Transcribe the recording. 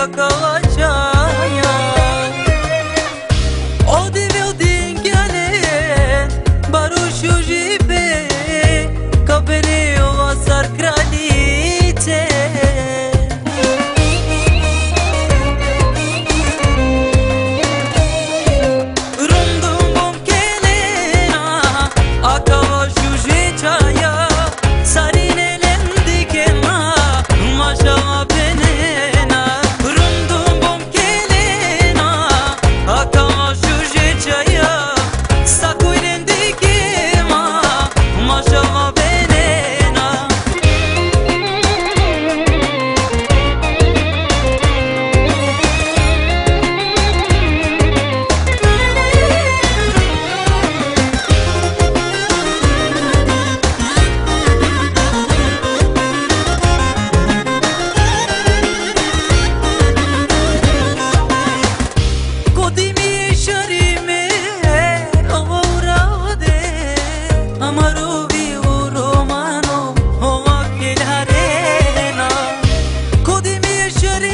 kakalar should